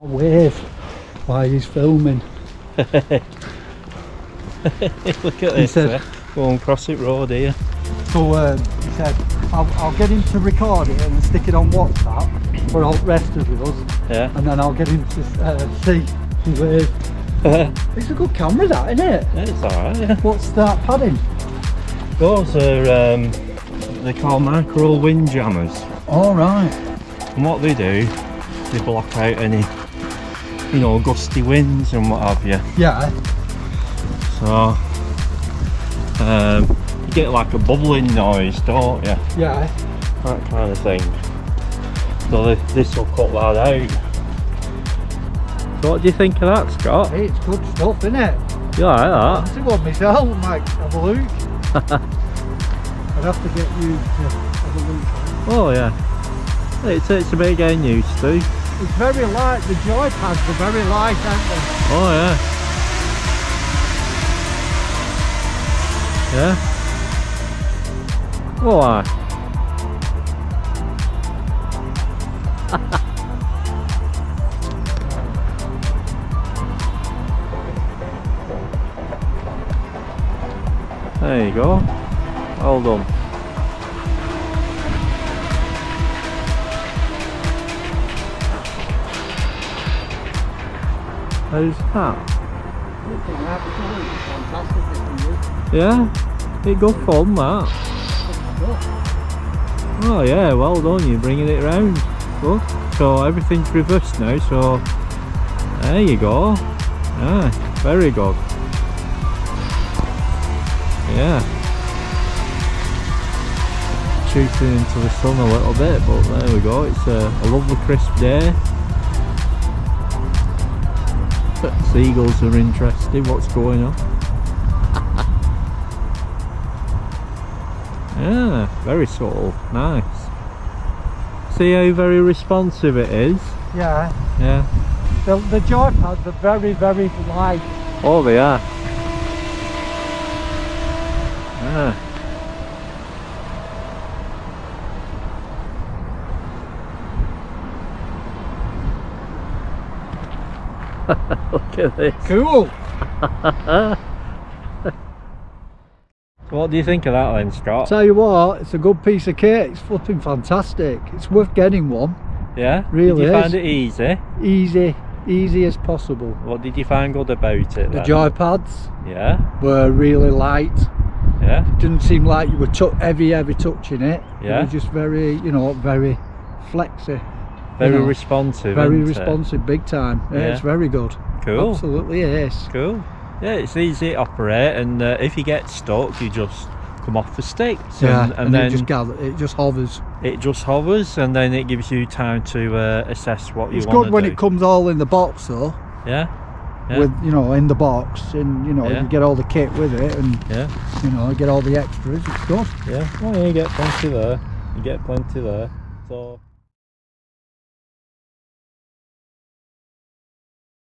wave while he's filming. Look at this. said- eh? Go and cross it road here. So um, he said, I'll, I'll get him to record it and stick it on WhatsApp for all the rest of us, Yeah. and then I'll get him to uh, see and wave. It's a good camera, that, isn't it? Yeah, it's alright. Yeah. What's that padding? Those are um, they call micro Windjammers. All right. And what they do, they block out any, you know, gusty winds and what have you. Yeah. So um, you get like a bubbling noise, don't you? Yeah. That kind of thing. So this will cut that out. So what do you think of that, Scott? Hey, it's good stuff, isn't it? You like I that? see one myself, Mike. Have a look. I'd have to get you to have a look. Oh yeah. It takes a bit of getting used to. It's very light. The joy pads are very light, aren't they? Oh yeah. Yeah. Why? Uh, there you go. Well done. That? Yeah, it good fun that. Oh yeah, well done, you're bringing it round. Good. So everything's reversed now, so there you go. Yeah, very good. Yeah. Shooting into the sun a little bit, but there we go, it's a, a lovely crisp day. Seagulls are interested, what's going on? Yeah, very subtle, nice. See how very responsive it is? Yeah. Yeah. The, the joy pads are very, very light. Oh, they are. Yeah. Look at this. Cool. So what do you think of that then, Scott? Tell you what, it's a good piece of kit. It's flipping fantastic. It's worth getting one. yeah? really Did you is. find it easy? Easy, easy as possible. What did you find good about it The then? joy pads Yeah? were really light. Yeah? Didn't seem like you were heavy, heavy touching it. It Yeah. was just very, you know, very flexy. Very know, responsive, Very isn't it? responsive, big time. Yeah, Yeah. It's very good. Cool. Absolutely yes. Cool. Yeah, it's easy to operate, and uh, if you get stuck, you just come off the sticks, Yeah, and, and, and, then it just gather, it just hovers. it just hovers, and then it gives you time to uh, assess what you It's good when do. it comes all in the box though. Yeah, yeah, With you know, in the box, and you know, Yeah. you get all the kit with it, and yeah, you know, you get all the extras. It's good. yeah. Oh, yeah, you get plenty there. You get plenty there. So.